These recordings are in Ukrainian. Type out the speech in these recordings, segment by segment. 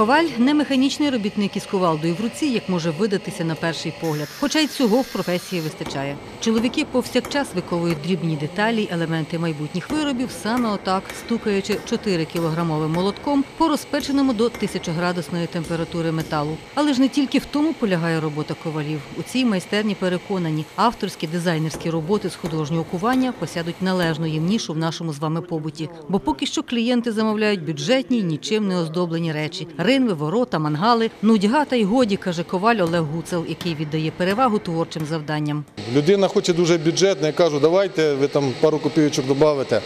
Коваль не механічний робітник із кувалдою в руці, як може видатися на перший погляд. Хоча й цього в професії вистачає. Чоловіки повсякчас виковують дрібні деталі, елементи майбутніх виробів, саме отак, стукаючи 4 кілограмовим молотком по розпеченому до тисячоградусної температури металу. Але ж не тільки в тому полягає робота ковалів. У цій майстерні переконані, авторські дизайнерські роботи з художнього кування посядуть належну їм нішу в нашому з вами побуті. Бо поки що клієнти замовляють бюджетні, нічим не оздоблені речі: ринви, ворота, мангали, нудьга та й годі, каже коваль Олег Гуцел, який віддає перевагу творчим завданням. Людина хоче дуже бюджетно, я кажу, давайте ви там пару копійочок додавите.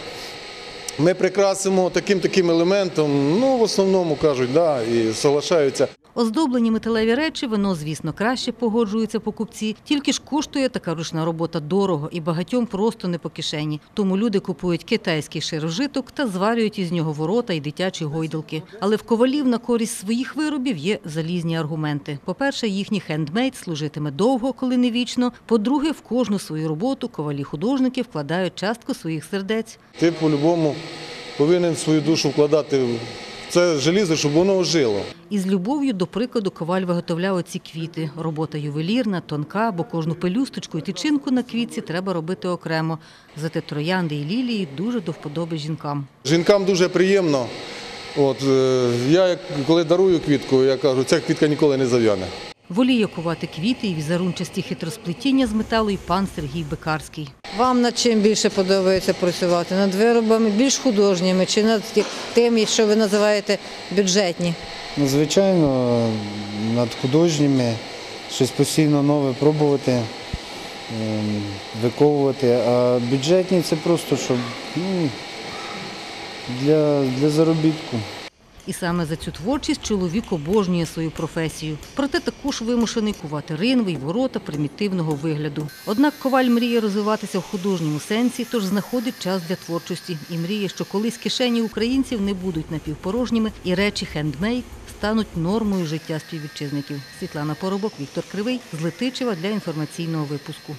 Ми прикрасимо таким таким елементом, ну в основному кажуть, да, і соглашаються. Оздоблені металеві речі, воно, звісно, краще погоджуються покупці, тільки ж коштує така ручна робота дорого і багатьом просто не по кишені. Тому люди купують китайський широжиток та зварюють із нього ворота і дитячі гойдалки. Але в ковалів на користь своїх виробів є залізні аргументи. По-перше, їхній хендмейд служитиме довго, коли не вічно. По-друге, в кожну свою роботу ковалі-художники вкладають частку своїх сердець. Ти по-любому повинен свою душу вкладати це желізо, щоб воно ожило. Із любов'ю, до прикладу, коваль виготовляв оці квіти. Робота ювелірна, тонка, бо кожну пелюсточку і тичинку на квітці треба робити окремо. Зате троянди і лілії дуже до вподоби жінкам. Жінкам дуже приємно. От, е, я коли дарую квітку, я кажу, ця квітка ніколи не зав'яне. Воліє кувати квіти і візерунчасті хитросплетіння з металу і пан Сергій Бекарський. Вам над чим більше подобається працювати? Над виробами більш художніми чи над тим, що ви називаєте бюджетні? Ну, Звичайно, над художніми, щось постійно нове пробувати, ем, виковувати. А бюджетні це просто щоб ну, для, для заробітку. І саме за цю творчість чоловік обожнює свою професію. Проте також вимушений кувати ринви й ворота примітивного вигляду. Однак коваль мріє розвиватися в художньому сенсі, тож знаходить час для творчості і мріє, що колись кишені українців не будуть напівпорожніми і речі хендмейд стануть нормою життя співвітчизників. Світлана Поробок, Віктор Кривий з Летичева для інформаційного випуску.